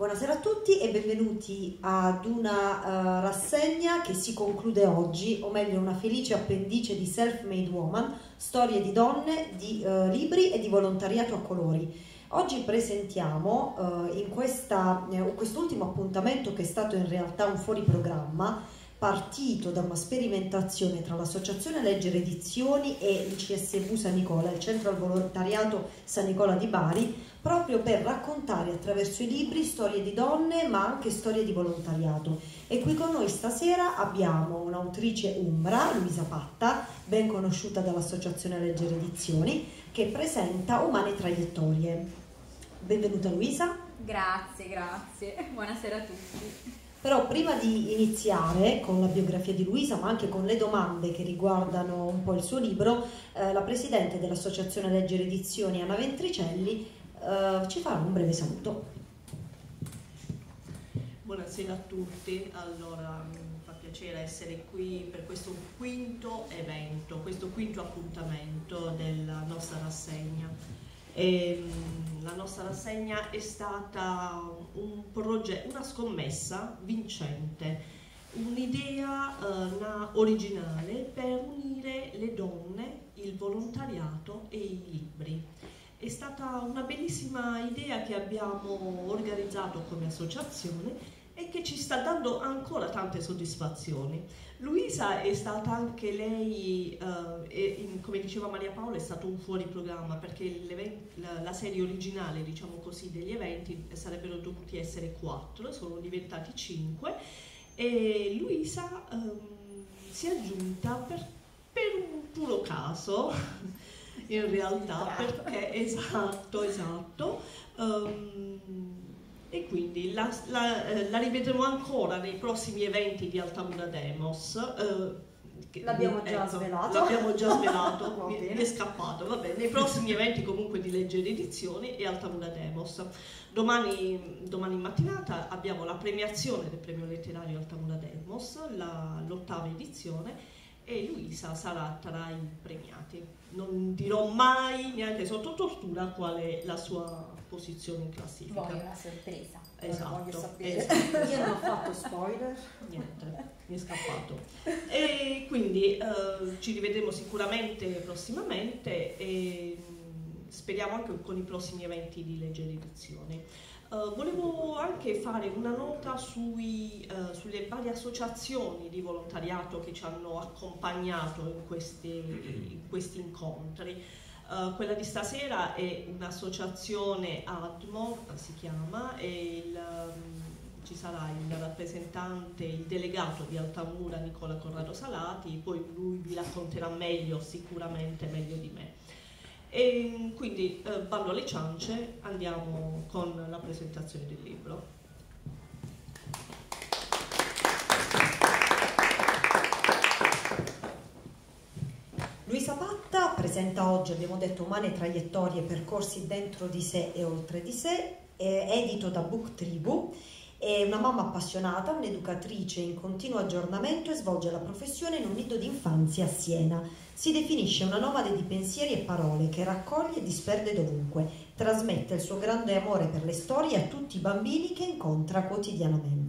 Buonasera a tutti e benvenuti ad una uh, rassegna che si conclude oggi, o meglio una felice appendice di Self-Made Woman, storie di donne, di uh, libri e di volontariato a colori. Oggi presentiamo uh, in questa, quest'ultimo appuntamento che è stato in realtà un fuori programma, partito da una sperimentazione tra l'Associazione Leggere Edizioni e il CSV San Nicola, il Centro al Volontariato San Nicola di Bari, proprio per raccontare attraverso i libri storie di donne ma anche storie di volontariato. E qui con noi stasera abbiamo un'autrice umbra, Luisa Patta, ben conosciuta dall'Associazione Leggere Edizioni, che presenta Umane Traiettorie. Benvenuta Luisa. Grazie, grazie. Buonasera a tutti. Però prima di iniziare con la biografia di Luisa, ma anche con le domande che riguardano un po' il suo libro, eh, la Presidente dell'Associazione Leggere Edizioni, Anna Ventricelli, Uh, ci farà un breve saluto. Buonasera a tutti, allora mi fa piacere essere qui per questo quinto evento, questo quinto appuntamento della nostra rassegna. E, ehm, la nostra rassegna è stata un una scommessa vincente, un'idea uh, originale per unire le donne, il volontariato e i libri. È stata una bellissima idea che abbiamo organizzato come associazione e che ci sta dando ancora tante soddisfazioni. Luisa è stata anche lei, eh, in, come diceva Maria Paola, è stato un fuori programma perché la, la, serie originale, diciamo così, degli eventi sarebbero dovuti essere quattro, sono diventati cinque e Luisa ehm, si è aggiunta per, per un puro caso in realtà perché esatto, esatto. Um, e quindi la, la, eh, la, rivedremo ancora nei prossimi eventi di Altamura Demos. Uh, l'abbiamo già ecco, svelato. L'abbiamo già svelato, mi, è scappato. Vabbè, nei prossimi eventi comunque di leggere edizioni e Altamura Demos. Domani, domani mattinata abbiamo la premiazione del premio letterario Altamura Demos, l'ottava edizione e Luisa sarà tra i premiati. Non dirò mai, neanche sotto tortura, qual è la sua posizione in classifica. Voglio una sorpresa. Esatto, esatto. Io non ho fatto spoiler. Niente, mi è scappato. E quindi eh, ci rivedremo sicuramente prossimamente e mm, speriamo anche con i prossimi eventi di leggere edizioni. Uh, volevo anche fare una nota sui, uh, sulle varie associazioni di volontariato che ci hanno accompagnato in questi, in questi incontri. Uh, quella di stasera è un'associazione ADMO, si chiama, e il, um, ci sarà il rappresentante, il delegato di Altamura Nicola Corrado Salati, poi lui vi racconterà meglio, sicuramente meglio di me. E quindi eh, bando alle ciance, andiamo con la presentazione del libro. Luisa Patta presenta oggi, abbiamo detto, umane traiettorie, percorsi dentro di sé e oltre di sé, edito da Book Tribu è una mamma appassionata, un'educatrice in continuo aggiornamento e svolge la professione in un nido d'infanzia a Siena. Si definisce una nomade di pensieri e parole che raccoglie e disperde dovunque. Trasmette il suo grande amore per le storie a tutti i bambini che incontra quotidianamente.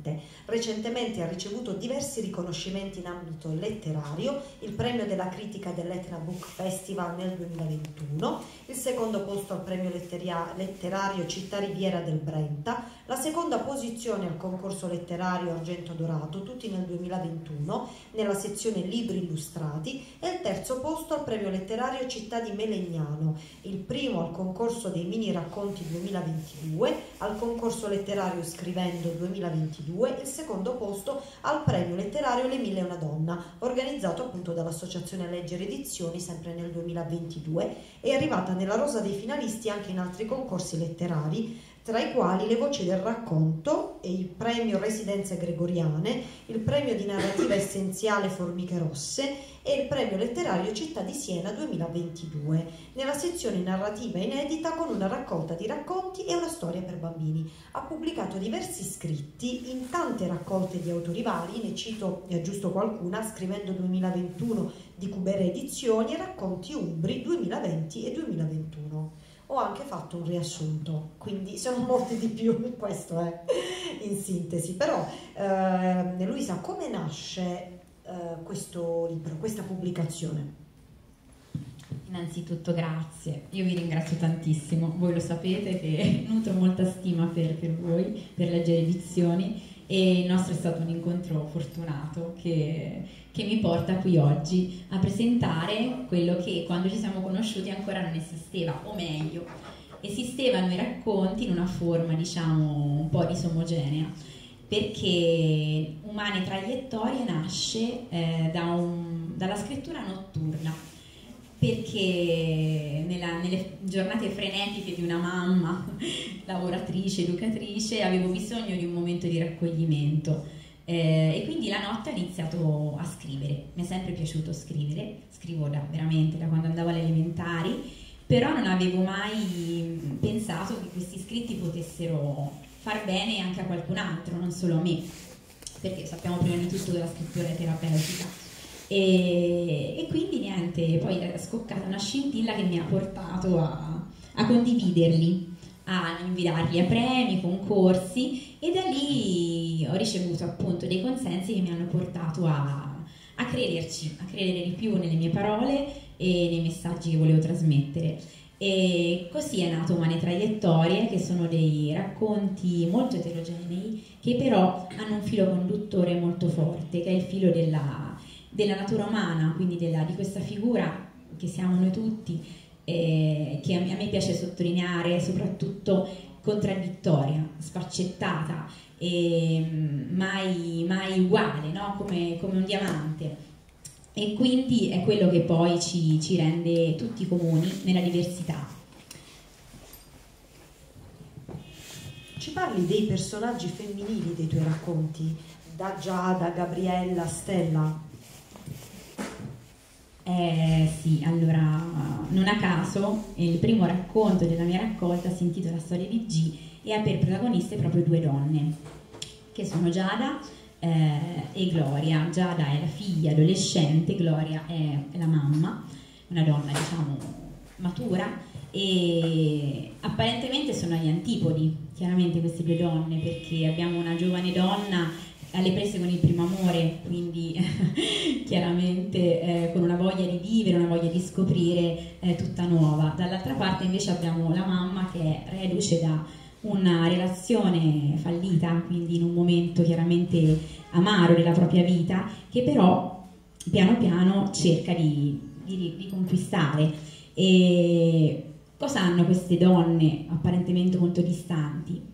Recentemente ha ricevuto diversi riconoscimenti in ambito letterario, il premio della critica dell'Etna Book Festival nel 2021, il secondo posto al premio letterario Città Riviera del Brenta, la seconda posizione al concorso letterario Argento Dorato, tutti nel 2021, nella sezione Libri illustrati, e il terzo posto al premio letterario Città di Melegnano, il primo al concorso dei Mini Racconti 2022, al concorso letterario Scrivendo 2022 e il secondo posto al premio letterario Le Mille e una Donna, organizzato appunto dall'Associazione Leggere Edizioni sempre nel 2022. È arrivata nella rosa dei finalisti anche in altri concorsi letterari tra i quali le voci del racconto e il premio Residenze Gregoriane, il premio di narrativa essenziale Formiche Rosse e il premio letterario Città di Siena 2022, nella sezione narrativa inedita con una raccolta di racconti e una storia per bambini. Ha pubblicato diversi scritti in tante raccolte di autori vari, ne cito eh, giusto qualcuna, Scrivendo 2021 di Cubere Edizioni e Racconti Umbri 2020 e 2021. Ho anche fatto un riassunto, quindi sono molti di più, questo è in sintesi. Però eh, Luisa, come nasce eh, questo libro, questa pubblicazione? Innanzitutto grazie, io vi ringrazio tantissimo, voi lo sapete che nutro molta stima per, per voi, per leggere edizioni e il nostro è stato un incontro fortunato che, che, mi porta qui oggi a presentare quello che quando ci siamo conosciuti ancora non esisteva, o meglio, esistevano i racconti in una forma diciamo un po' disomogenea perché Umane Traiettorie nasce eh, da un, dalla scrittura notturna perché nella, nelle giornate frenetiche di una mamma, lavoratrice, educatrice, avevo bisogno di un momento di raccoglimento eh, e quindi la notte ho iniziato a scrivere. Mi è sempre piaciuto scrivere, scrivo da, veramente da quando andavo alle elementari, però non avevo mai pensato che questi scritti potessero far bene anche a qualcun altro, non solo a me, perché sappiamo prima di tutto che la scrittura terapeutica. E, e, quindi niente, poi è scoccata una scintilla che mi ha portato a, a condividerli, a invitarli a premi, concorsi e da lì ho ricevuto appunto dei consensi che mi hanno portato a, a crederci, a credere di più nelle mie parole e nei messaggi che volevo trasmettere. E così è nato Umane Traiettorie, che sono dei racconti molto eterogenei, che però hanno un filo conduttore molto forte, che è il filo della della natura umana, quindi della, di questa figura che siamo noi tutti, eh, che a me, piace sottolineare soprattutto contraddittoria, sfaccettata, e mai, mai uguale, no? come, come, un diamante. E quindi è quello che poi ci, ci rende tutti comuni nella diversità. Ci parli dei personaggi femminili dei tuoi racconti, da Giada, Gabriella, Stella? Eh, sì, allora, non a caso, il primo racconto della mia raccolta si intitola Storia di G e ha per protagoniste proprio due donne, che sono Giada eh, e Gloria. Giada è la figlia adolescente, Gloria è, la mamma, una donna diciamo matura e apparentemente sono agli antipodi, chiaramente queste due donne, perché abbiamo una giovane donna alle prese con il primo amore, quindi chiaramente eh, con una voglia di vivere, una voglia di scoprire eh, tutta nuova. Dall'altra parte invece abbiamo la mamma che è reduce da una relazione fallita, quindi in un momento chiaramente amaro della propria vita, che però piano piano cerca di, di, di conquistare. E cosa hanno queste donne apparentemente molto distanti?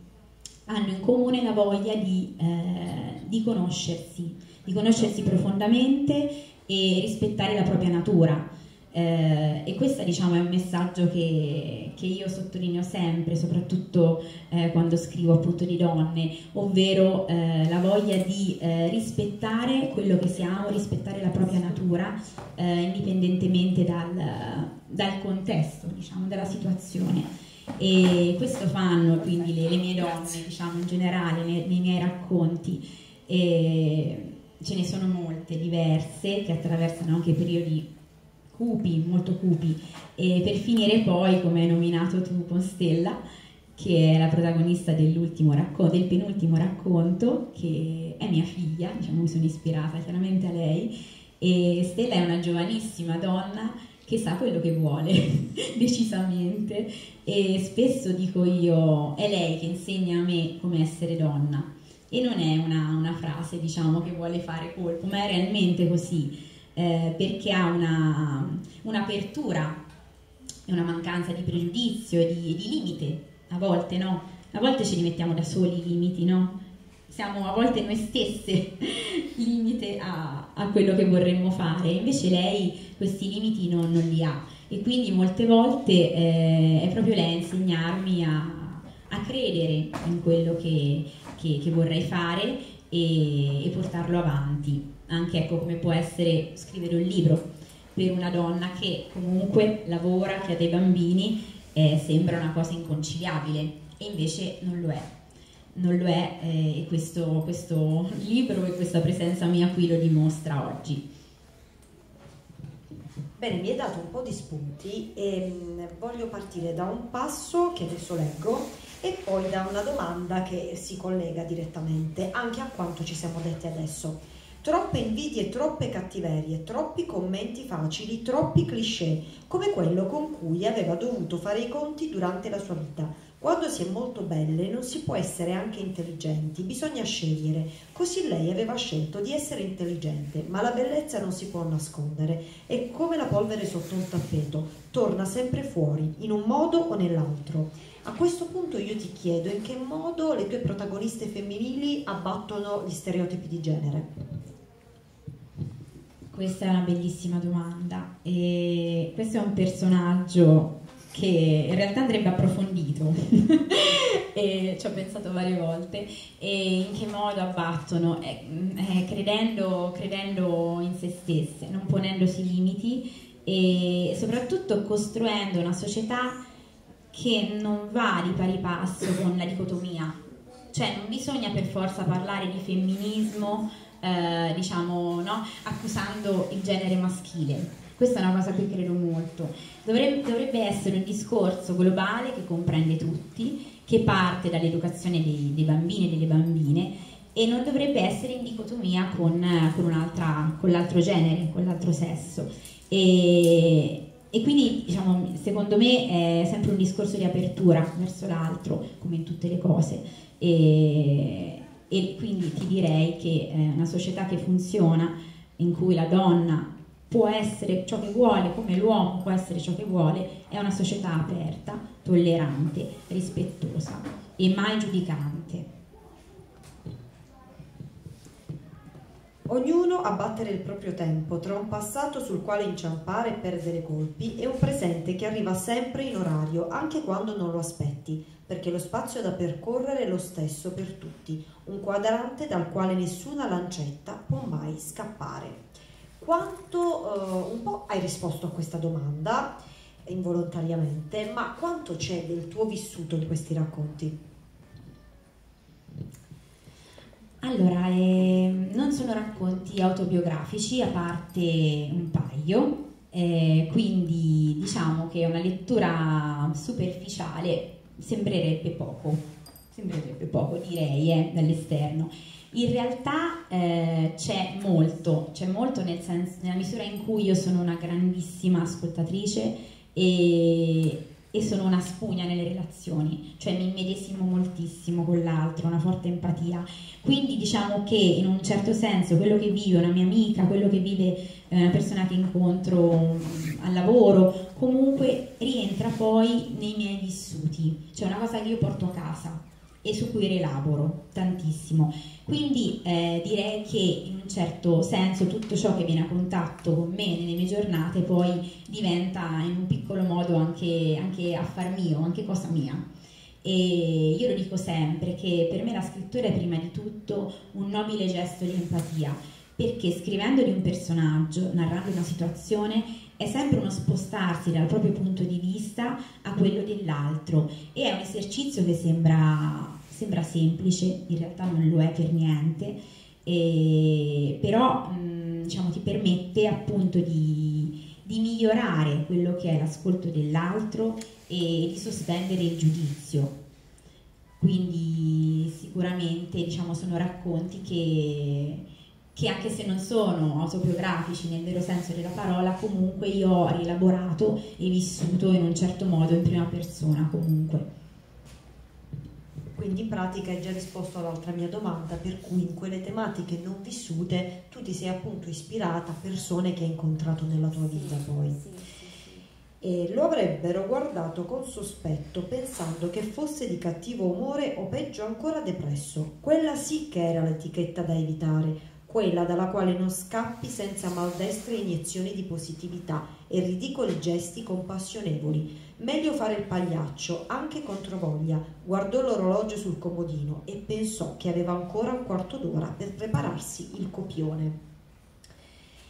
hanno in comune la voglia di, eh, di conoscersi, di conoscersi profondamente e rispettare la propria natura. Eh, e questo diciamo, è un messaggio che, che, io sottolineo sempre, soprattutto eh, quando scrivo appunto di donne, ovvero eh, la voglia di eh, rispettare quello che siamo, rispettare la propria natura, eh, indipendentemente dal, dal contesto, diciamo, dalla situazione. E questo fanno quindi le, le mie donne diciamo in generale nei, nei miei racconti. E ce ne sono molte diverse che attraversano anche periodi cupi, molto cupi e per finire poi come hai nominato tu con Stella che è la protagonista dell'ultimo racconto, del penultimo racconto che è mia figlia, diciamo mi sono ispirata chiaramente a lei e Stella è una giovanissima donna che sa quello che vuole, decisamente. E spesso dico io, è lei che insegna a me come essere donna. E non è una, una frase, diciamo, che vuole fare colpo, ma è realmente così, eh, perché ha una, un'apertura e una mancanza di pregiudizio, di, di limite, a volte no? A volte ce li mettiamo da soli i limiti, no? Siamo a volte noi stesse limite a, a quello che vorremmo fare, invece lei questi limiti non, non li ha e quindi molte volte eh, è proprio lei a insegnarmi a, a credere in quello che, che, che vorrei fare e, e, portarlo avanti. Anche ecco come può essere scrivere un libro per una donna che comunque lavora, che ha dei bambini, eh, sembra una cosa inconciliabile e invece non lo è. Non lo è eh, e questo, questo libro e questa presenza mia qui lo dimostra oggi. Bene, mi hai dato un po' di spunti e mm, voglio partire da un passo che adesso leggo e poi da una domanda che si collega direttamente anche a quanto ci siamo detti adesso. Troppe invidie, troppe cattiverie, troppi commenti facili, troppi cliché, come quello con cui aveva dovuto fare i conti durante la sua vita. Quando si è molto belle non si può essere anche intelligenti, bisogna scegliere. Così lei aveva scelto di essere intelligente, ma la bellezza non si può nascondere, è come la polvere sotto un tappeto, torna sempre fuori, in un modo o nell'altro. A questo punto io ti chiedo in che modo le tue protagoniste femminili abbattono gli stereotipi di genere. Questa è una bellissima domanda. E questo è un personaggio che in realtà andrebbe approfondito. Ci ho pensato varie volte. E in che modo abbattono? Eh, eh, credendo, credendo in se stesse non ponendosi limiti e soprattutto costruendo una società che non va di pari passo con la dicotomia. Cioè non bisogna per forza parlare di femminismo eh, diciamo, no? accusando il genere maschile. Questa è una cosa a cui credo molto. Dovrebbe, dovrebbe, essere un discorso globale che comprende tutti, che parte dall'educazione dei, dei bambini e delle bambine e non dovrebbe essere in dicotomia con, con, con l'altro genere, con l'altro sesso. E, e quindi diciamo, secondo me è sempre un discorso di apertura verso l'altro, come in tutte le cose. E, e quindi ti direi che eh, una società che funziona in cui la donna può essere ciò che vuole come l'uomo può essere ciò che vuole è una società aperta, tollerante, rispettosa e mai giudicante. Ognuno a battere il proprio tempo tra un passato sul quale inciampare e perdere colpi e un presente che arriva sempre in orario anche quando non lo aspetti, perché lo spazio da percorrere è lo stesso per tutti, un quadrante dal quale nessuna lancetta può mai scappare. Quanto, uh, un po' hai risposto a questa domanda involontariamente, ma quanto c'è del tuo vissuto in questi racconti? Allora, eh, non sono racconti autobiografici, a parte un paio, eh, quindi diciamo che una lettura superficiale sembrerebbe poco, sembrerebbe poco direi eh, dall'esterno. In realtà eh, c'è molto, c'è molto nel senso, nella misura in cui io sono una grandissima ascoltatrice e, e sono una spugna nelle relazioni, cioè mi immedesimo moltissimo con l'altro, una forte empatia. Quindi diciamo che in un certo senso quello che vive una mia amica, quello che vive eh, una persona che incontro mm, al lavoro, comunque rientra poi nei miei vissuti, cioè una cosa che io porto a casa e su cui rielaboro tantissimo. Quindi eh, direi che in un certo senso tutto ciò che viene a contatto con me nelle mie giornate poi diventa in un piccolo modo anche, anche affar mio, anche cosa mia. E io lo dico sempre che per me la scrittura è prima di tutto un nobile gesto di empatia, perché scrivendo di un personaggio, narrando una situazione, è sempre uno spostarsi dal proprio punto di vista a quello dell'altro e è un esercizio che sembra sembra semplice, in realtà non lo è per niente, e, però mh, diciamo, ti permette appunto di, di migliorare quello che è l'ascolto dell'altro e di sospendere il giudizio. Quindi sicuramente diciamo, sono racconti che, che anche se non sono autobiografici nel vero senso della parola, comunque io ho rielaborato e vissuto in un certo modo in prima persona comunque. Quindi in pratica hai già risposto all'altra mia domanda, per cui in quelle tematiche non vissute tu ti sei appunto ispirata a persone che hai incontrato nella tua vita poi. E lo avrebbero guardato con sospetto pensando che fosse di cattivo umore o peggio ancora depresso. Quella sì che era l'etichetta da evitare, quella dalla quale non scappi senza maldestre iniezioni di positività e ridicoli gesti compassionevoli Meglio fare il pagliaccio, anche contro voglia. Guardò l'orologio sul comodino e pensò che aveva ancora un quarto d'ora per prepararsi il copione.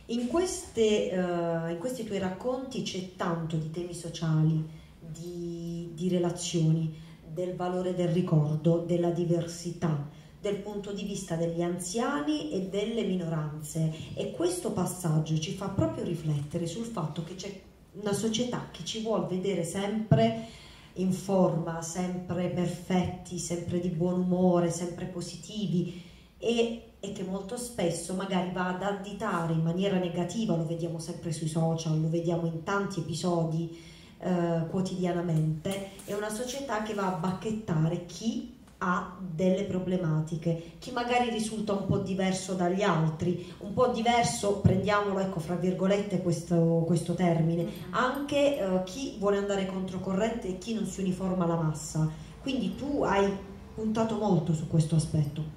In, queste, uh, in questi tuoi racconti c'è tanto di temi sociali, di, di relazioni, del valore del ricordo, della diversità, del punto di vista degli anziani e delle minoranze e questo passaggio ci fa proprio riflettere sul fatto che c'è una società che ci vuole vedere sempre in forma, sempre perfetti, sempre di buon umore, sempre positivi e, e, che molto spesso magari va ad additare in maniera negativa, lo vediamo sempre sui social, lo vediamo in tanti episodi eh, quotidianamente, è una società che va a bacchettare chi ha delle problematiche, chi magari risulta un po' diverso dagli altri, un po' diverso, prendiamolo ecco fra virgolette questo, questo termine, mm-hmm. anche eh, chi vuole andare controcorrente e chi non si uniforma alla massa. Quindi tu hai puntato molto su questo aspetto.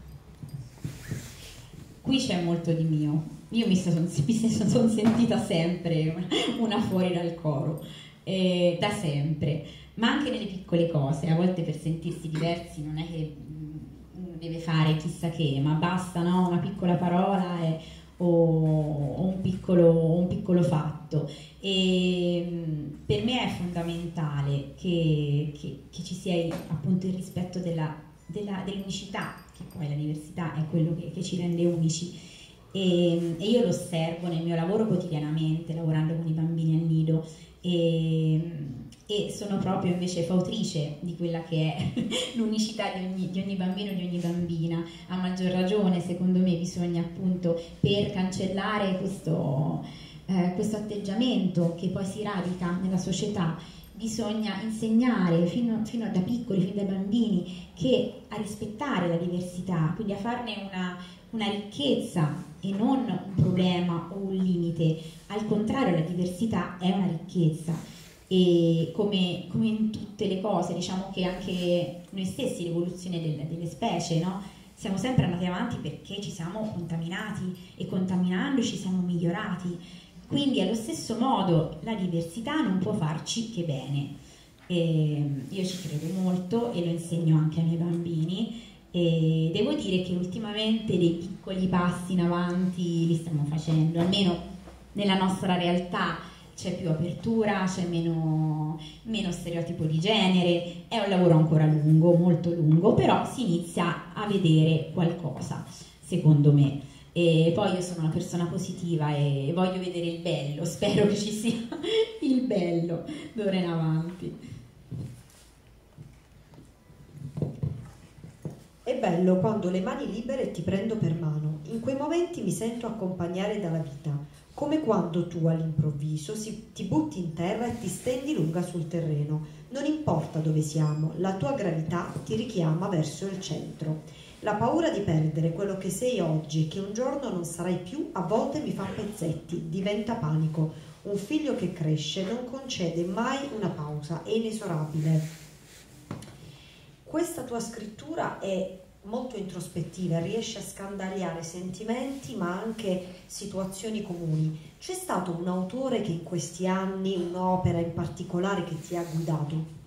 Qui c'è molto di mio, io mi sono, son sentita sempre una fuori dal coro, eh, da sempre ma anche nelle piccole cose, a volte per sentirsi diversi non è che uno deve fare chissà che, ma basta no? una piccola parola e, o, un piccolo, un piccolo, fatto. E per me è fondamentale che, che, che ci sia appunto il rispetto della, della, dell'unicità, che poi la diversità è quello che, che ci rende unici. E, e, io lo osservo nel mio lavoro quotidianamente, lavorando con i bambini al nido. E, e sono proprio invece fautrice di quella che è l'unicità di ogni, di ogni bambino e di ogni bambina. A maggior ragione, secondo me, bisogna appunto per cancellare questo, eh, questo atteggiamento che poi si radica nella società bisogna insegnare fino, fino, da piccoli, fin dai bambini, che a rispettare la diversità, quindi a farne una, una, ricchezza e non un problema o un limite. Al contrario, la diversità è una ricchezza e come, come, in tutte le cose, diciamo che anche noi stessi, l'evoluzione del, delle specie, no? siamo sempre andati avanti perché ci siamo contaminati e contaminandoci siamo migliorati. Quindi allo stesso modo la diversità non può farci che bene. E io ci credo molto e lo insegno anche ai miei bambini e devo dire che ultimamente dei piccoli passi in avanti li stiamo facendo, almeno nella nostra realtà c'è più apertura, c'è meno, meno, stereotipo di genere, è un lavoro ancora lungo, molto lungo, però si inizia a vedere qualcosa, secondo me. E poi io sono una persona positiva e voglio vedere il bello, spero che ci sia il bello d'ora in avanti. È bello quando le mani libere ti prendo per mano, in quei momenti mi sento accompagnare dalla vita come quando tu all'improvviso si, ti butti in terra e ti stendi lunga sul terreno. Non importa dove siamo, la tua gravità ti richiama verso il centro. La paura di perdere quello che sei oggi e che un giorno non sarai più a volte mi fa pezzetti, diventa panico. Un figlio che cresce non concede mai una pausa, è inesorabile. Questa tua scrittura è molto introspettiva, riesce a scandagliare sentimenti ma anche situazioni comuni. C'è stato un autore che in questi anni, un'opera in particolare che ti ha guidato?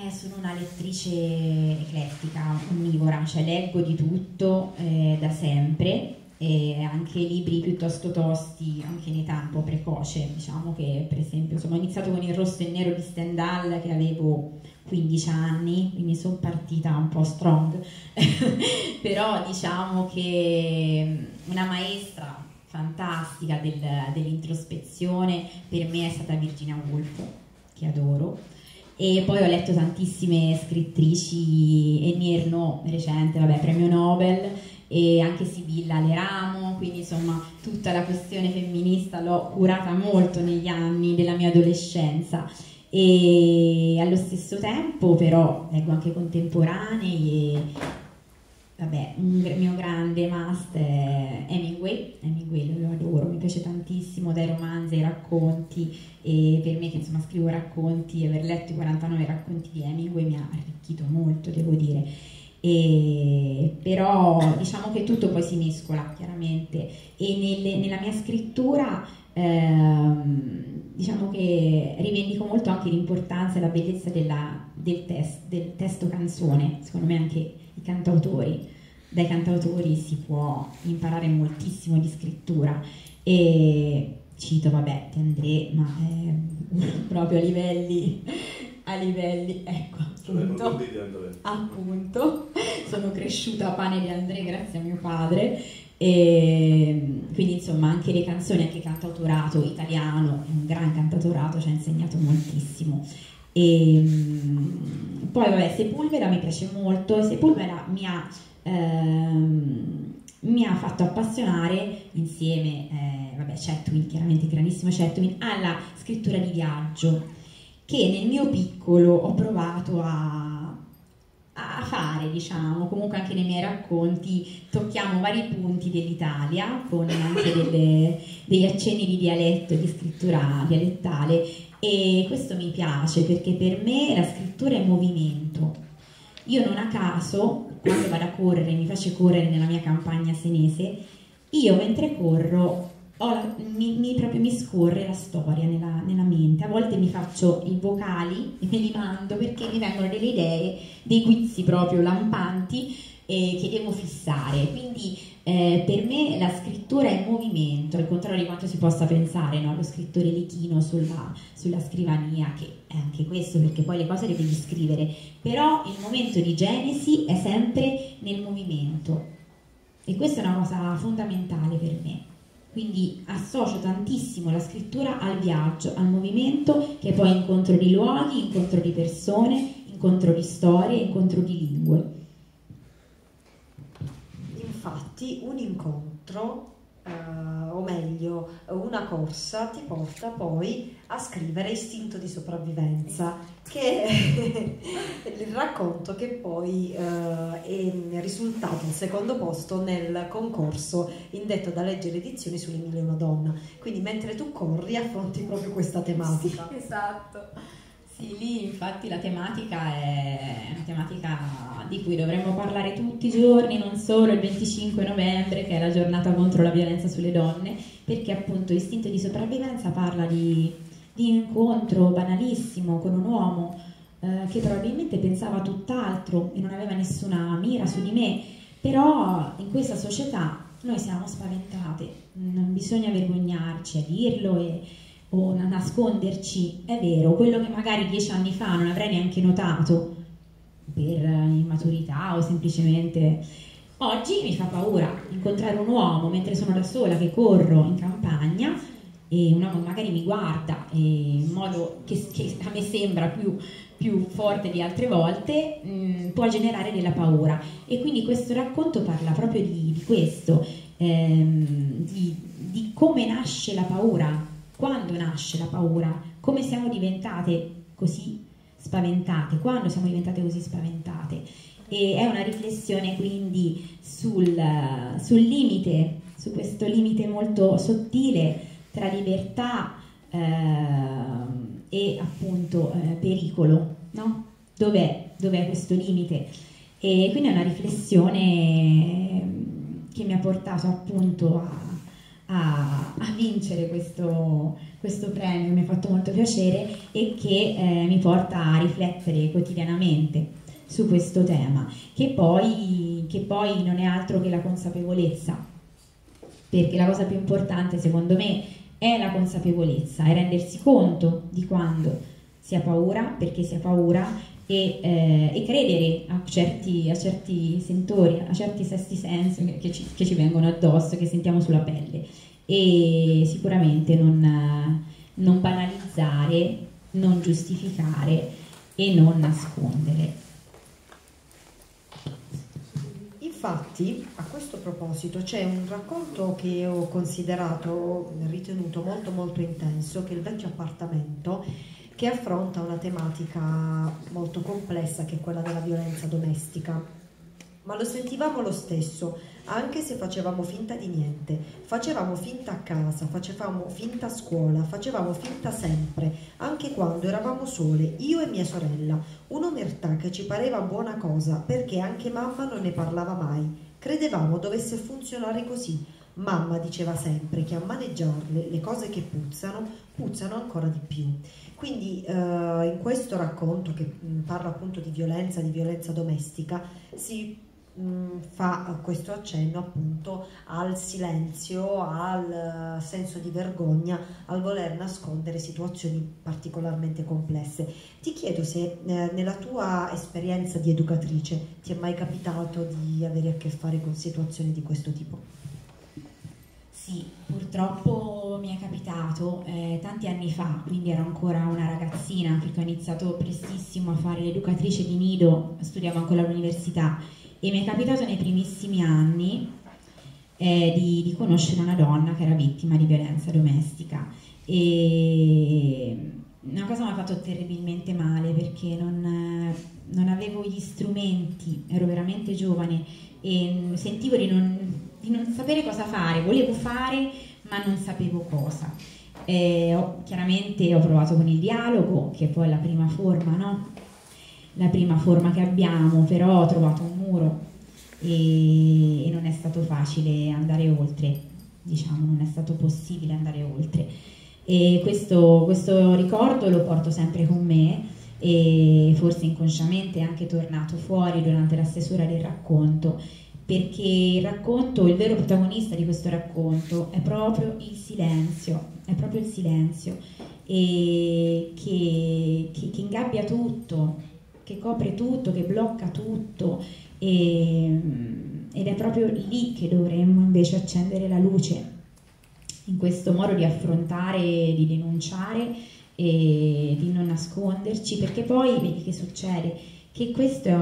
Eh, sono una lettrice eclettica, onnivora, cioè leggo di tutto eh, da sempre, e anche libri piuttosto tosti, anche in età un po' precoce, diciamo che per esempio insomma, ho iniziato con il rosso e nero di Stendhal che avevo 15 anni, quindi sono partita un po' strong, però diciamo che una maestra fantastica del, dell'introspezione per me è stata Virginia Woolf, che adoro, e poi ho letto tantissime scrittrici, Eni Ernaux recente, vabbè, premio Nobel, e anche Sibilla Leramo, quindi insomma tutta la questione femminista l'ho curata molto negli anni della mia adolescenza e allo stesso tempo però leggo anche contemporanei e vabbè, un mio grande must è Hemingway, Hemingway lo adoro, mi piace tantissimo dai romanzi ai racconti e per me che insomma scrivo racconti, aver letto i 49 racconti di Hemingway mi ha arricchito molto, devo dire. E, però diciamo che tutto poi si mescola chiaramente. E nelle, nella mia scrittura ehm, diciamo che rivendico molto anche l'importanza e la bellezza della, del, test, del testo canzone, secondo me anche i cantautori, dai cantautori si può imparare moltissimo di scrittura. E cito vabbè Tendré ma eh, proprio a livelli a livelli, ecco, appunto, appunto, sono cresciuta a pane di André grazie a mio padre. E quindi insomma anche le canzoni, anche cantautorato italiano, è un gran cantautorato, ci ha insegnato moltissimo. E, poi vabbè, Sepulvera mi piace molto, Sepulvera mi ha, ehm, mi ha fatto appassionare insieme, eh, vabbè, Chetwin, chiaramente grandissimo Chetwin, alla scrittura di viaggio che nel mio piccolo ho provato a, a fare, diciamo, comunque anche nei miei racconti tocchiamo vari punti dell'Italia con anche delle, degli accenni di dialetto di scrittura dialettale e questo mi piace perché per me la scrittura è movimento. Io non a caso, quando vado a correre, mi faccio correre nella mia campagna senese, io mentre corro la, mi, mi, proprio mi scorre la storia nella, nella, mente. A volte mi faccio i vocali e me li mando perché mi vengono delle idee, dei guizzi proprio lampanti eh, che devo fissare. Quindi eh, per me la scrittura è movimento, al contrario di quanto si possa pensare, no? lo scrittore lichino sulla, sulla scrivania, che è anche questo perché poi le cose le devi scrivere, però il momento di genesi è sempre nel movimento e questa è una cosa fondamentale per me. Quindi associo tantissimo la scrittura al viaggio, al movimento, che è poi incontro di luoghi, incontro di persone, incontro di storie, incontro di lingue. Infatti un incontro Uh, o meglio, una corsa ti porta poi a scrivere Istinto di sopravvivenza, che è il racconto che poi uh, è risultato al secondo posto nel concorso indetto da Leggere Edizioni sull'Emilia una donna. Quindi mentre tu corri affronti proprio questa tematica. Sì, esatto. Sì, lì infatti la tematica è una tematica di cui dovremmo parlare tutti i giorni, non solo il 25 novembre, che è la giornata contro la violenza sulle donne, perché appunto Istinto di sopravvivenza parla di, di incontro banalissimo con un uomo eh, che probabilmente pensava tutt'altro e non aveva nessuna mira su di me, però in questa società noi siamo spaventate, non bisogna vergognarci a dirlo e o nasconderci, è vero, quello che magari dieci anni fa non avrei neanche notato per immaturità o semplicemente oggi mi fa paura incontrare un uomo mentre sono da sola che corro in campagna e un uomo magari mi guarda in modo che, che a me sembra più, più, forte di altre volte mh, mm, può generare della paura. E quindi questo racconto parla proprio di, di questo ehm, di, di come nasce la paura quando nasce la paura? Come siamo diventate così spaventate? Quando siamo diventate così spaventate? E è una riflessione quindi sul, sul limite, su questo limite molto sottile tra libertà eh, e appunto eh, pericolo, no? Dov'è, dov'è questo limite? E quindi è una riflessione che mi ha portato appunto a a, a vincere questo, questo, premio, mi ha fatto molto piacere e che eh, mi porta a riflettere quotidianamente su questo tema, che poi, che poi non è altro che la consapevolezza, perché la cosa più importante secondo me è la consapevolezza, è rendersi conto di quando si ha paura, perché si ha paura e, eh, e, credere a certi, a certi, sentori, a certi sesti sensi che ci, che ci, vengono addosso, che sentiamo sulla pelle e sicuramente non, non banalizzare, non giustificare e non nascondere. Infatti, a questo proposito, c'è un racconto che ho considerato, ritenuto molto molto intenso, che il vecchio appartamento, che affronta una tematica molto complessa che è quella della violenza domestica. Ma lo sentivamo lo stesso, anche se facevamo finta di niente. Facevamo finta a casa, facevamo finta a scuola, facevamo finta sempre, anche quando eravamo sole, io e mia sorella. Un'omertà che ci pareva buona cosa, perché anche mamma non ne parlava mai. Credevamo dovesse funzionare così. Mamma diceva sempre che a maneggiarle le cose che puzzano, puzzano ancora di più. Quindi eh, in questo racconto che mh, parla appunto di violenza, di violenza domestica, si mh, fa questo accenno appunto al silenzio, al uh, senso di vergogna, al voler nascondere situazioni particolarmente complesse. Ti chiedo se eh, nella tua esperienza di educatrice ti è mai capitato di avere a che fare con situazioni di questo tipo? Sì, purtroppo mi è capitato eh, tanti anni fa, quindi ero ancora una ragazzina perché ho iniziato prestissimo a fare l'educatrice di nido, studiavo ancora all'università e mi è capitato nei primissimi anni eh, di, di, conoscere una donna che era vittima di violenza domestica. E una cosa mi ha fatto terribilmente male perché non, non avevo gli strumenti, ero veramente giovane e sentivo di non, di non sapere cosa fare, volevo fare ma non sapevo cosa. Eh, ho, chiaramente ho provato con il dialogo, che poi è la prima forma, no? La prima forma che abbiamo, però ho trovato un muro e, e non è stato facile andare oltre, diciamo, non è stato possibile andare oltre. E questo, questo ricordo lo porto sempre con me e forse inconsciamente è anche tornato fuori durante la stesura del racconto perché il racconto, il vero protagonista di questo racconto è proprio il silenzio, è proprio il silenzio. E che, che, che ingabbia tutto, che copre tutto, che blocca tutto. E, ed è proprio lì che dovremmo invece accendere la luce in questo modo di affrontare, di denunciare e di non nasconderci, perché poi vedi che succede? Che questo è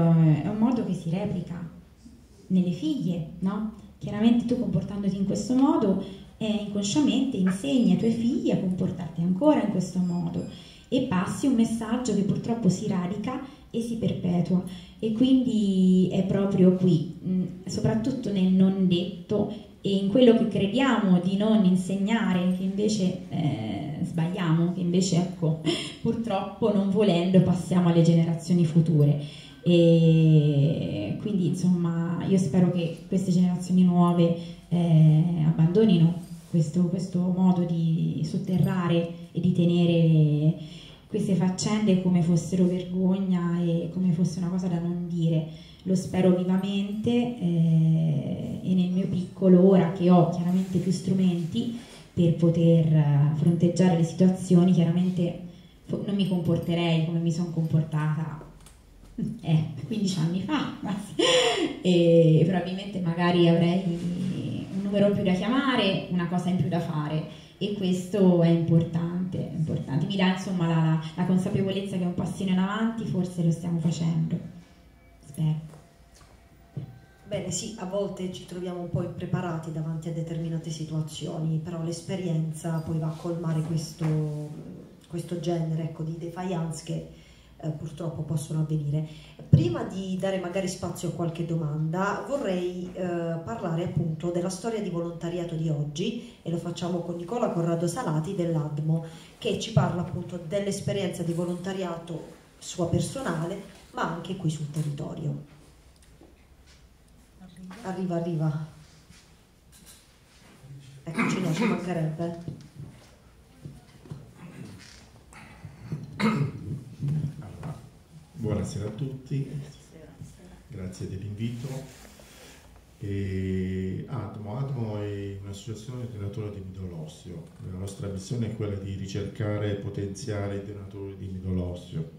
un modo che si replica nelle figlie, no? Chiaramente tu comportandoti in questo modo eh, inconsciamente insegni ai tuoi figli a comportarti ancora in questo modo e passi un messaggio che purtroppo si radica e si perpetua e quindi è proprio qui, mh, mm, soprattutto nel non detto e in quello che crediamo di non insegnare, che invece eh, sbagliamo, che invece ecco, purtroppo non volendo passiamo alle generazioni future. E quindi insomma io spero che queste generazioni nuove eh, abbandonino questo, questo, modo di sotterrare e di tenere queste faccende come fossero vergogna e come fosse una cosa da non dire. Lo spero vivamente eh, e nel mio piccolo, ora che ho chiaramente più strumenti per poter fronteggiare le situazioni, chiaramente non mi comporterei come mi sono comportata eh, 15 anni fa, e probabilmente magari avrei un numero più da chiamare, una cosa in più da fare e questo è importante, importante. mi dà insomma la, la, consapevolezza che un passino in avanti forse lo stiamo facendo, spero. Bene, sì, a volte ci troviamo un po' impreparati davanti a determinate situazioni, però l'esperienza poi va a colmare questo, questo genere ecco, di defiance che eh, purtroppo possono avvenire. Prima di dare magari spazio a qualche domanda vorrei eh, parlare appunto della storia di volontariato di oggi e lo facciamo con Nicola Corrado Salati dell'ADMO che ci parla appunto dell'esperienza di volontariato sua personale ma anche qui sul territorio. Arriva, arriva. Eccoci, no, ci mancherebbe. Buonasera a tutti, grazie dell'invito. Atmo. Atmo è un'associazione di donatori di midollo osseo. La nostra missione è quella di ricercare e potenziare i donatori di midollo osseo.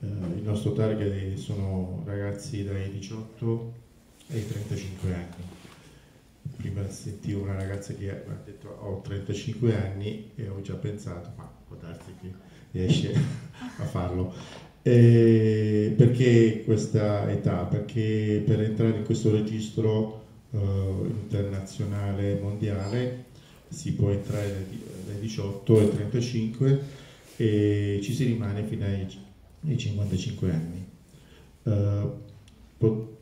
Eh, il nostro target sono ragazzi dai 18 ai 35 anni. Prima sentivo una ragazza che ha detto ho 35 anni e ho già pensato ma può darsi che riesce a farlo. Eh, perché questa età? Perché per entrare in questo registro eh, internazionale mondiale si può entrare dai 18 ai 35 e ci si rimane fino ai, ai 55 anni. Uh,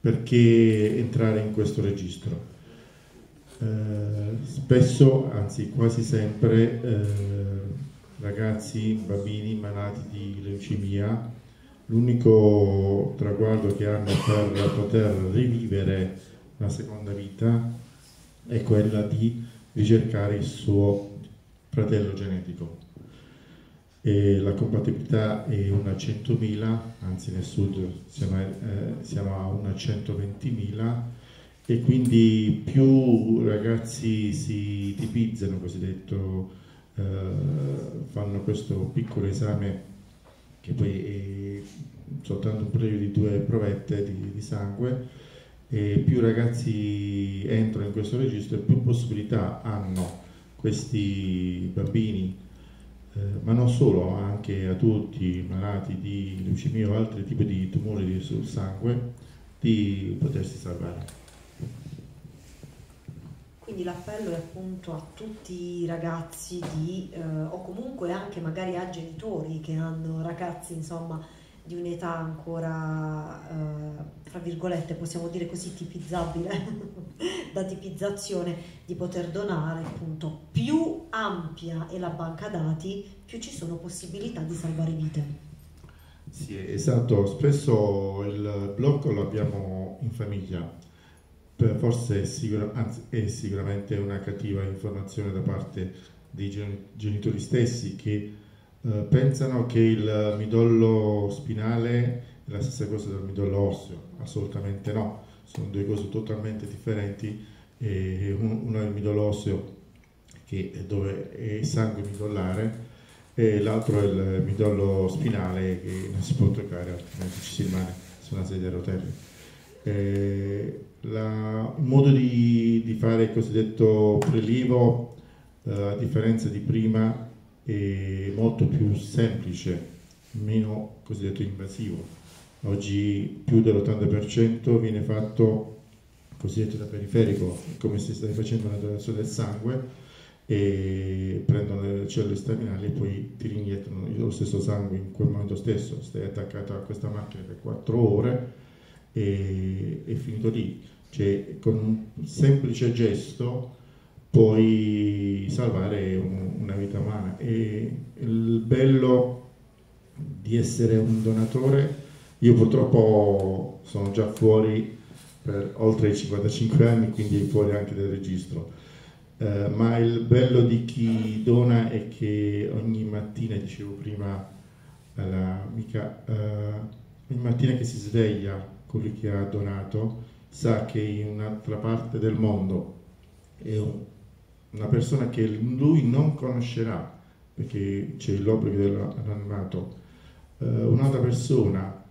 perché entrare in questo registro? Uh, spesso, anzi quasi sempre, uh, ragazzi, bambini malati di leucemia, l'unico traguardo che hanno per poter rivivere la seconda vita è quella di ricercare il suo fratello genetico. e la compatibilità è una 100.000, anzi nel sud siamo, eh, siamo a una 120.000 e quindi più ragazzi si tipizzano, cosiddetto, eh, fanno questo piccolo esame che poi è soltanto un periodo di due provette di, di sangue, e più ragazzi entrano in questo registro più possibilità hanno questi bambini, eh, ma non solo, anche adulti malati di leucemia o altri tipi di tumori sul sangue, di potersi salvare. Quindi l'appello è appunto a tutti i ragazzi di, eh, o comunque anche magari a genitori che hanno ragazzi insomma di un'età ancora, eh, fra virgolette, possiamo dire così tipizzabile da tipizzazione, di poter donare appunto più ampia è la banca dati, più ci sono possibilità di salvare vite. Sì, esatto, spesso il blocco lo abbiamo in famiglia, forse è, sicur anzi, è sicuramente una cattiva informazione da parte dei genitori stessi che eh, pensano che il midollo spinale è la stessa cosa del midollo osseo, assolutamente no, sono due cose totalmente differenti, e uno è il midollo osseo che è dove è sangue midollare e l'altro è il midollo spinale che non si può toccare altrimenti ci si rimane su una sedia a rotelle. Eh, la, il modo di, di, fare il cosiddetto prelievo, eh, a differenza di prima, è molto più semplice, meno cosiddetto invasivo. Oggi più dell'80% viene fatto cosiddetto da periferico, come se stai facendo una donazione del sangue e prendono le cellule staminali e poi ti riniettano lo stesso sangue in quel momento stesso. Stai attaccato a questa macchina per 4 ore e è finito lì. Cioè, con un semplice gesto puoi salvare un, una vita umana. E il bello di essere un donatore, io purtroppo sono già fuori per oltre i 55 anni, quindi fuori anche del registro. Uh, ma il bello di chi dona è che ogni mattina, dicevo prima all'amica, uh, ogni mattina che si sveglia colui che ha donato sa che in un'altra parte del mondo è un, una persona che lui non conoscerà perché c'è l'obbligo dell'anonimato, uh, un'altra persona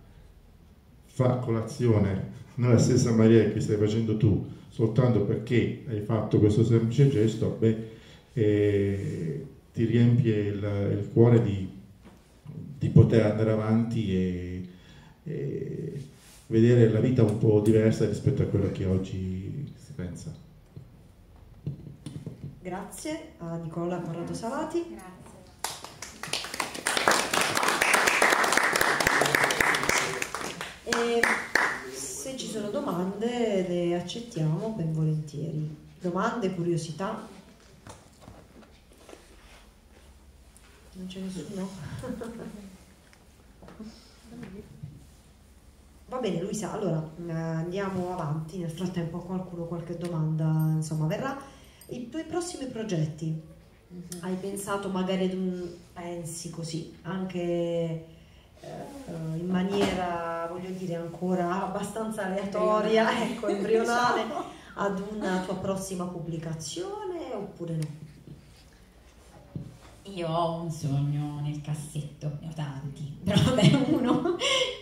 fa colazione nella stessa maniera che stai facendo tu, soltanto perché hai fatto questo semplice gesto, beh, eh, ti riempie il, il cuore di, di, poter andare avanti e, e vedere la vita un po' diversa rispetto a quello che oggi si pensa. Grazie a Nicola Corrado Salati. Grazie. E se ci sono domande le accettiamo ben volentieri. Domande, curiosità? Non c'è nessuno? Va bene Luisa, allora eh, andiamo avanti, nel frattempo qualcuno qualche domanda insomma verrà. I tuoi prossimi progetti, mm-hmm. hai pensato magari ad un, pensi così, anche eh, in maniera, voglio dire, ancora abbastanza aleatoria, ecco, embrionale, diciamo. ad una tua prossima pubblicazione oppure no? Io ho un sogno nel cassetto, ne ho tanti, però vabbè, uno,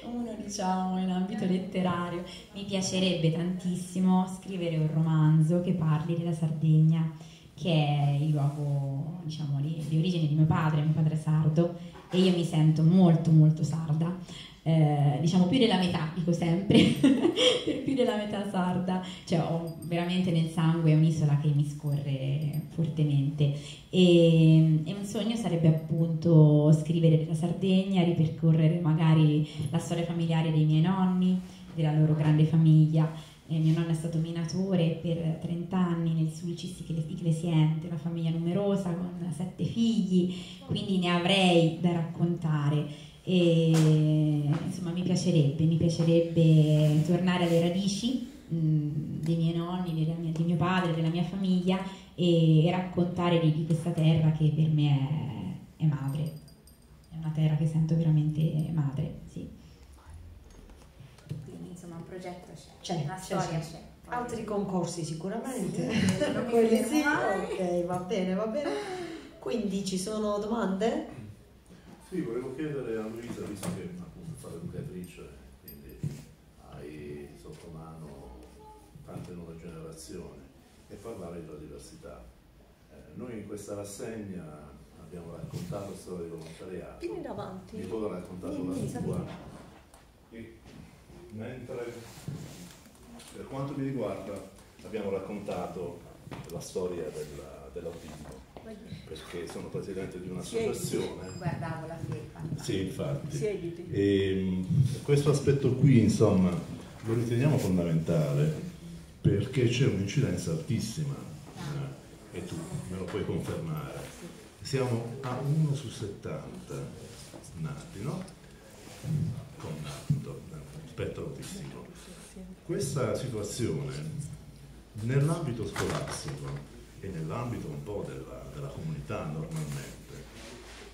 uno diciamo in ambito letterario. Mi piacerebbe tantissimo scrivere un romanzo che parli della Sardegna, che è il luogo, diciamo, di, di origine di mio padre, mio padre è sardo e io mi sento molto molto sarda eh, diciamo più della metà, dico sempre, per più della metà sarda, cioè ho veramente nel sangue un'isola che mi scorre fortemente. E, e un sogno sarebbe appunto scrivere della Sardegna, ripercorrere magari la storia familiare dei miei nonni, della loro grande famiglia. Eh, mio nonno è stato minatore per 30 anni nel Sulcis Ecclesiente, una famiglia numerosa con sette figli, quindi ne avrei da raccontare e insomma mi piacerebbe, mi piacerebbe tornare alle radici mh, dei miei nonni, mia, di mio padre, della mia famiglia e, e raccontare di, di, questa terra che per me è, è madre. una terra che sento veramente madre, sì. Quindi insomma un progetto c'è, C'è, una c'è, storia c'è. c'è. Altri concorsi sicuramente. Sì, non mi Quelli sì, ok, va bene, va bene. Quindi ci sono domande? Sì, volevo chiedere a Luisa, visto che appunto fa l'educatrice, quindi hai sotto mano tante nuove generazioni, e parlare della diversità. Eh, noi in questa rassegna abbiamo raccontato storie di volontariato. Vieni davanti. Nicola ha raccontato Vieni, la sua. Mentre per quanto mi riguarda abbiamo raccontato la storia della- dell'autismo, perché sono presidente di un'associazione. Guardavo la felpa. Sì, infatti. Siediti. E questo aspetto qui, insomma, lo riteniamo fondamentale perché c'è un'incidenza altissima eh, e tu me lo puoi confermare. Siamo a 1 su 70 nati, no? Con appunto, spettro autistico. Questa situazione nell'ambito scolastico e nell'ambito un po' della, della comunità normalmente,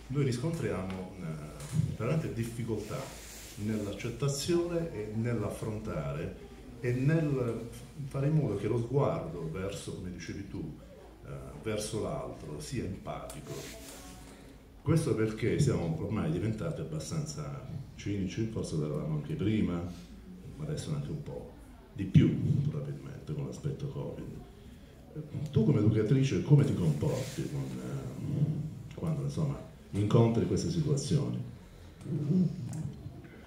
noi riscontriamo eh, veramente difficoltà nell'accettazione e nell'affrontare e nel fare in modo che lo sguardo verso, come dicevi tu, eh, verso l'altro sia empatico. Questo perché siamo ormai diventati abbastanza cinici, forse lo eravamo anche prima, ma adesso anche un po' di più probabilmente con l'aspetto Covid. Tu come educatrice come ti comporti con, eh, quando insomma, incontri queste situazioni?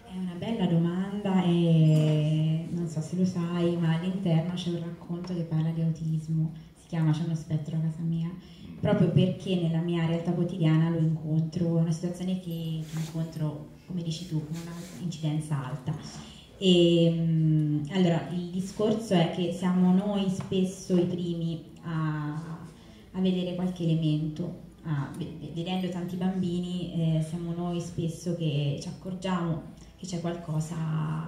È una bella domanda e non so se lo sai, ma all'interno c'è un racconto che parla di autismo, si chiama C'è uno spettro a casa mia, proprio perché nella mia realtà quotidiana lo incontro, è una situazione che, che incontro, come dici tu, con una incidenza alta. E, mm, allora, il discorso è che siamo noi spesso i primi a, a vedere qualche elemento, a- ve- vedendo tanti bambini eh, siamo noi spesso che ci accorgiamo che c'è qualcosa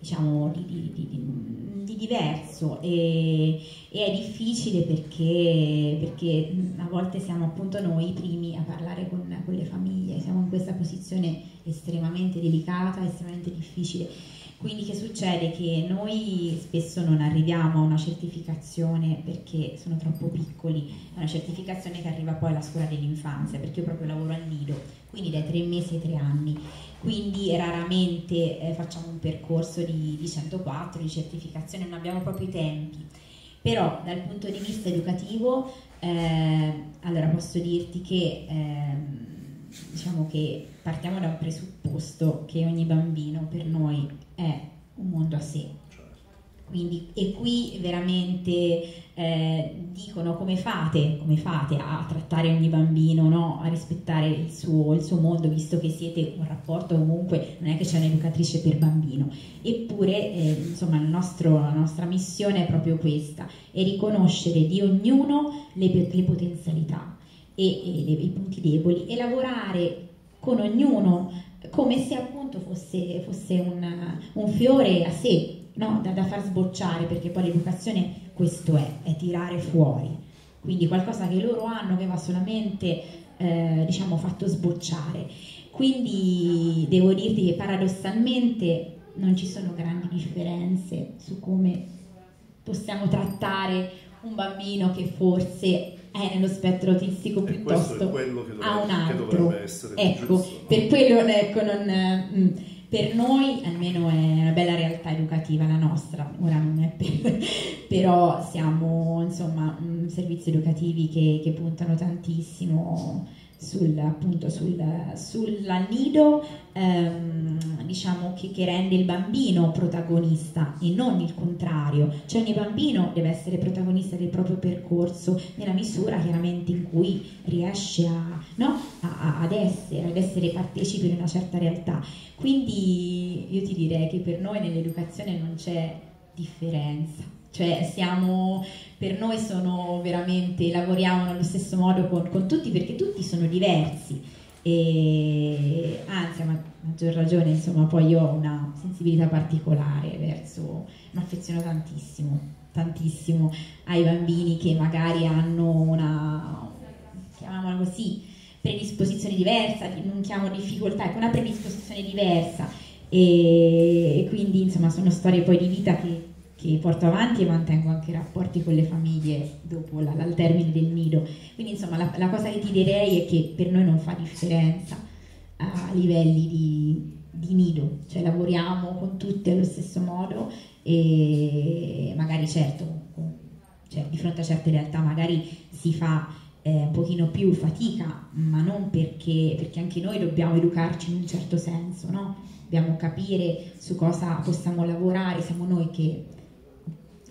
diciamo di, di- di- di- di diverso e, e è difficile perché, perché mh, a volte siamo appunto noi i primi a parlare con, con le famiglie, siamo in questa posizione estremamente delicata, estremamente difficile. Quindi che succede? Che noi spesso non arriviamo a una certificazione perché sono troppo piccoli, è una certificazione che arriva poi alla scuola dell'infanzia, perché io proprio lavoro al nido, quindi dai tre mesi ai tre anni. Quindi raramente eh, facciamo un percorso di, di 104, di certificazione, non abbiamo proprio i tempi. Però dal punto di vista educativo, eh, allora posso dirti che ehm, diciamo che partiamo da un presupposto che ogni bambino per noi è un mondo a sé. Quindi, e qui veramente eh, dicono come fate, come fate a trattare ogni bambino, no? a rispettare il suo, il suo mondo, visto che siete un rapporto comunque, non è che c'è un'educatrice per bambino. Eppure, eh, insomma, nostro- la nostra missione è proprio questa, è riconoscere di ognuno le, le potenzialità e, e le- i punti deboli e lavorare con ognuno come se appunto fosse, fosse un, un fiore a sé, no? da, da far sbocciare, perché poi l'educazione questo è, è tirare fuori, quindi qualcosa che loro hanno che va solamente eh, diciamo fatto sbocciare. Quindi devo dirti che paradossalmente non ci sono grandi differenze su come possiamo trattare un bambino che forse è nello spettro autistico piuttosto quello che a un dovrebbe, che altro. dovrebbe essere Ecco, giusto, no? per quello ecco, non, mm, per noi almeno è una bella realtà educativa la nostra, ora non è per, però siamo insomma mm, servizi educativi che, che puntano tantissimo sul, appunto sul, sul nido ehm, diciamo che, che rende il bambino protagonista e non il contrario. Cioè ogni bambino deve essere protagonista del proprio percorso nella misura chiaramente in cui riesce a, no? a- ad, essere, ad essere partecipe di una certa realtà. Quindi io ti direi che per noi nell'educazione non c'è differenza cioè siamo per noi sono veramente lavoriamo nello stesso modo con, con tutti perché tutti sono diversi. E anzi a ma- maggior ragione insomma poi io ho una sensibilità particolare verso mi affeziono tantissimo tantissimo ai bambini che magari hanno una chiamiamola così predisposizione diversa, non chiamo difficoltà, ecco una predisposizione diversa. E quindi insomma sono storie poi di vita che, che, porto avanti e mantengo anche rapporti con le famiglie dopo la, al termine del nido. Quindi insomma la, la cosa che ti direi è che per noi non fa differenza a livelli di, di nido, cioè lavoriamo con tutti allo stesso modo e magari certo cioè, di fronte a certe realtà magari si fa eh, un pochino più fatica, ma non perché, perché anche noi dobbiamo educarci in un certo senso, no? Dobbiamo capire su cosa possiamo lavorare, siamo noi che,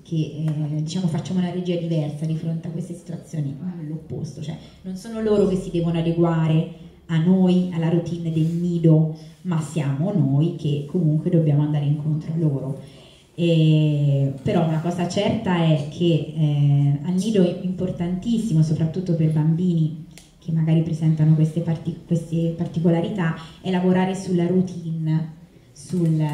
che eh, diciamo, facciamo una regia diversa di fronte a queste situazioni, non l'opposto, cioè non sono loro che si devono adeguare a noi, alla routine del nido, ma siamo noi che comunque dobbiamo andare incontro a loro. E, però una cosa certa è che eh, al nido è importantissimo, soprattutto per bambini che magari presentano queste, parti, queste particolarità, è lavorare sulla routine, sul,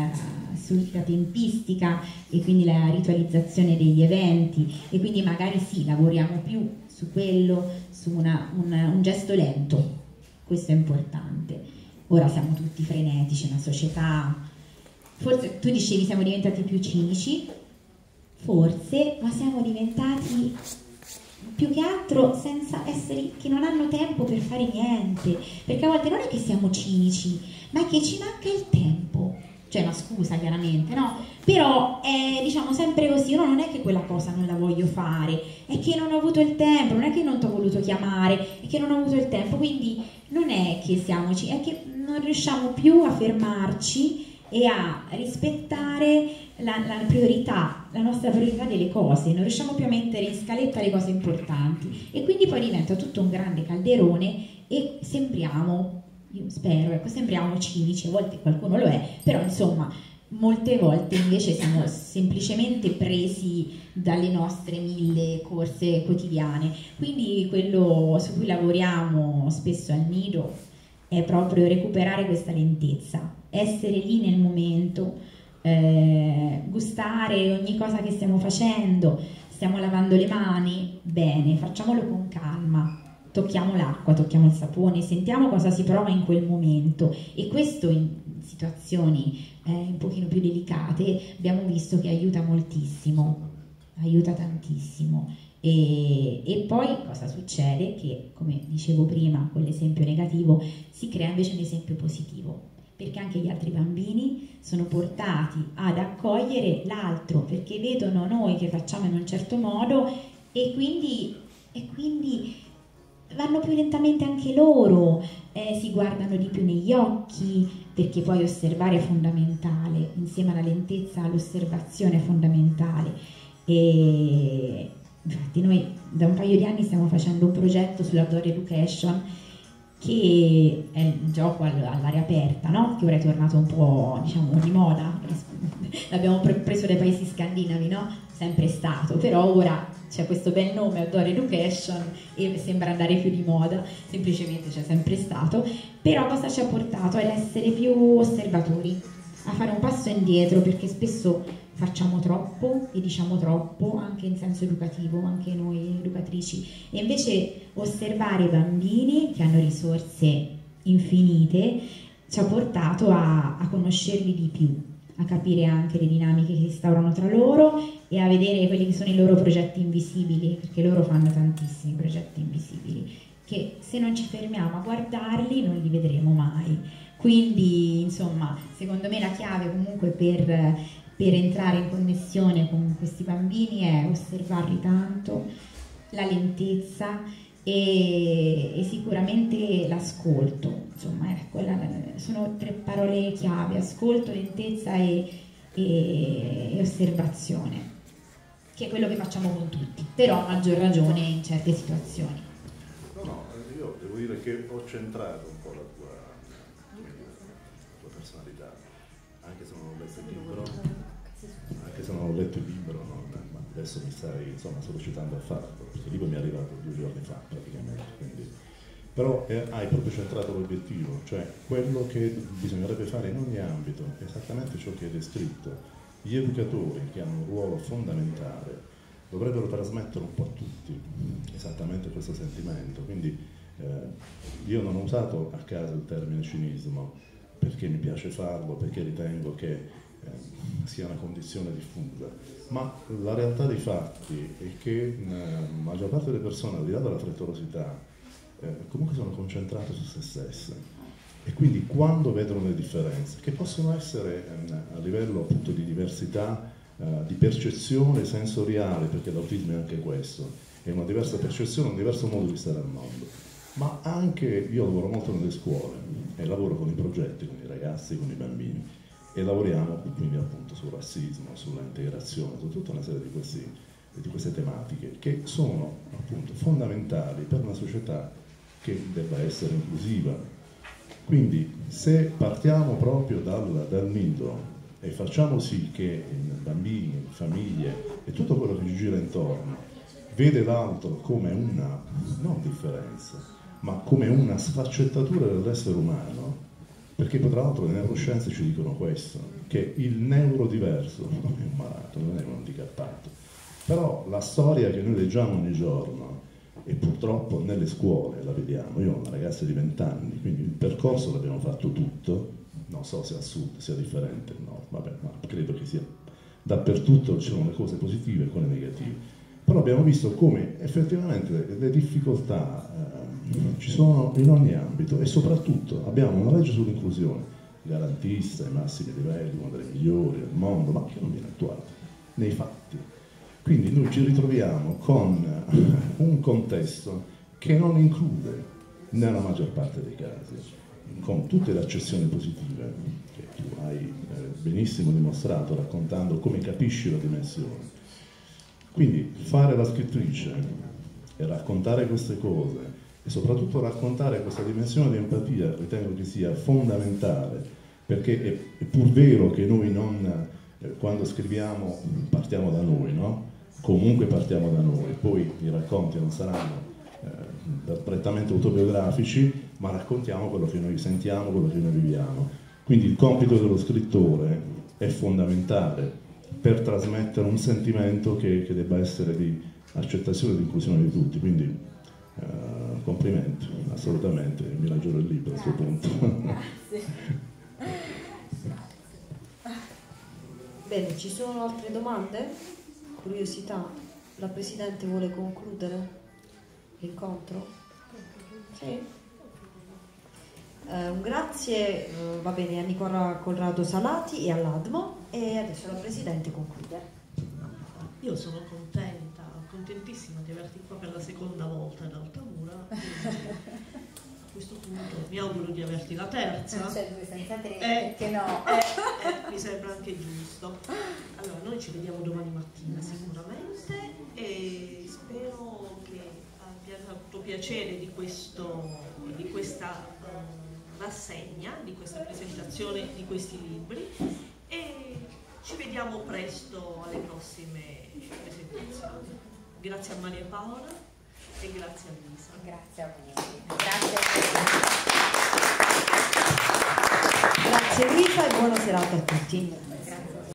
sulla tempistica e quindi la ritualizzazione degli eventi. E quindi magari sì, lavoriamo più su quello, su una, una, un gesto lento, questo è importante. Ora siamo tutti frenetici, una società. Forse tu dicevi siamo diventati più cinici, forse, ma siamo diventati più che altro senza essere, che non hanno tempo per fare niente, perché a volte non è che siamo cinici, ma è che ci manca il tempo. Cioè, una scusa chiaramente, no? Però è diciamo sempre così, uno non è che quella cosa non la voglio fare, è che non ho avuto il tempo, non è che non ti ho voluto chiamare, è che non ho avuto il tempo, quindi non è che siamo, è che non riusciamo più a fermarci e a rispettare la, la, priorità, la nostra priorità delle cose, non riusciamo più a mettere in scaletta le cose importanti. E quindi poi diventa tutto un grande calderone e sembriamo, io spero, ecco, sembriamo cinici, a volte qualcuno lo è, però insomma molte volte invece siamo semplicemente presi dalle nostre mille corse quotidiane, quindi quello su cui lavoriamo spesso al nido è proprio recuperare questa lentezza essere lì nel momento, eh, gustare ogni cosa che stiamo facendo, stiamo lavando le mani, bene, facciamolo con calma, tocchiamo l'acqua, tocchiamo il sapone, sentiamo cosa si prova in quel momento e questo in situazioni eh, un pochino più delicate abbiamo visto che aiuta moltissimo, aiuta tantissimo. E, e, poi cosa succede? Che, come dicevo prima, con l'esempio negativo si crea invece un esempio positivo perché anche gli altri bambini sono portati ad accogliere l'altro, perché vedono noi che facciamo in un certo modo e quindi, e quindi vanno più lentamente anche loro, eh, si guardano di più negli occhi, perché poi osservare è fondamentale, insieme alla lentezza l'osservazione è fondamentale. E infatti noi da un paio di anni stiamo facendo un progetto sull'outdoor education che è il gioco all'aria aperta, no? che ora è tornato un po' diciamo, di moda, l'abbiamo preso dai paesi scandinavi, no? sempre stato, però ora c'è questo bel nome Outdoor Education e sembra andare più di moda, semplicemente c'è sempre stato, però cosa ci ha portato? Ad essere più osservatori, a fare un passo indietro perché spesso facciamo troppo e diciamo troppo anche in senso educativo, anche noi educatrici, e invece osservare i bambini che hanno risorse infinite ci ha portato a, a conoscerli di più, a capire anche le dinamiche che si instaurano tra loro e a vedere quelli che sono i loro progetti invisibili, perché loro fanno tantissimi progetti invisibili, che se non ci fermiamo a guardarli non li vedremo mai. Quindi, insomma, secondo me la chiave comunque per per entrare in connessione con questi bambini è osservarli tanto, la lentezza e, e sicuramente l'ascolto. Insomma, ecco, la, sono tre parole chiave, ascolto, lentezza e, e, e osservazione, che è quello che facciamo con tutti, però a maggior ragione in certe situazioni. No, no, io devo dire che ho centrato un po' la tua, la tua personalità, anche se non ho letto il libro anche se non ho letto il libro, no? adesso mi stai, insomma, riuscendo a farlo, il libro mi è arrivato due giorni fa praticamente. Quindi. Però eh, hai proprio centrato l'obiettivo, cioè quello che bisognerebbe fare in ogni ambito, esattamente ciò che è descritto. Gli educatori, che hanno un ruolo fondamentale, dovrebbero trasmettere un po' a tutti esattamente questo sentimento. Quindi Eh, io non ho usato a caso il termine cinismo perché mi piace farlo, perché ritengo che sia una condizione diffusa, ma la realtà dei fatti è che eh, la maggior parte delle persone, al di là della frettolosità, eh, comunque sono concentrate su se stesse. E quindi quando vedono le differenze, che possono essere ehm, a livello appunto di diversità eh, di percezione sensoriale, perché l'autismo è anche questo, è una diversa percezione, un diverso modo di stare al mondo, ma anche io lavoro molto nelle scuole e lavoro con i progetti, con i ragazzi, con i bambini e lavoriamo quindi appunto sul razzismo, sulla integrazione, su tutta una serie di, questi, di queste tematiche che sono appunto fondamentali per una società che debba essere inclusiva, quindi se partiamo proprio dal, dal nido e facciamo sì che bambini, famiglie e tutto quello che ci gira intorno vede l'altro come una, non differenza, ma come una sfaccettatura dell'essere umano, perché tra l'altro le neuroscienze ci dicono questo, che il neurodiverso non è un malato, non è un handicappato, però la storia che noi leggiamo ogni giorno e purtroppo nelle scuole la vediamo. Io ho una ragazza di 20 anni, quindi il percorso l'abbiamo fatto tutto, non so se al sud sia differente, no, vabbè, ma credo che sia dappertutto ci sono le cose positive e quelle negative. Però abbiamo visto come effettivamente le difficoltà eh, ci sono in ogni ambito e soprattutto abbiamo una legge sull'inclusione garantista ai massimi livelli, una delle migliori al mondo, ma che non viene attuata nei fatti quindi noi ci ritroviamo con un contesto che non include nella maggior parte dei casi, con tutte le accezioni positive che tu hai eh, benissimo dimostrato raccontando come capisci la dimensione. Quindi fare la scrittrice e raccontare queste cose e soprattutto raccontare questa dimensione di empatia ritengo che sia fondamentale perché è, pur vero che noi non, eh, quando scriviamo partiamo da noi, no? comunque partiamo da noi, poi i racconti non saranno eh, prettamente autobiografici, ma raccontiamo quello che noi sentiamo, quello che noi viviamo. Quindi il compito dello scrittore è fondamentale per trasmettere un sentimento che, che debba essere di accettazione e di inclusione di tutti. Quindi eh, complimenti, assolutamente, mi ragione il libro a questo punto. Bene, ci sono altre domande? curiosità, la Presidente vuole concludere l'incontro? Sì. Eh, un grazie eh, va bene, a Nicola Corrado Salati e all'Admo e adesso la Presidente conclude. Io sono contenta, contentissima di averti qua per la seconda volta ad Altamura. a questo punto mi auguro di averti la terza. c'è due senza tre, eh, perché no? Eh, eh, mi sembra anche giusto. Allora, noi ci vediamo domani mattina sicuramente e spero che abbia fatto piacere di, questo, di questa uh, rassegna, di questa presentazione di questi libri e ci vediamo presto alle prossime presentazioni. Grazie a Maria Paola e grazie a Lisa. Grazie a voi. Grazie a voi. Grazie Lisa e buona serata a tutti.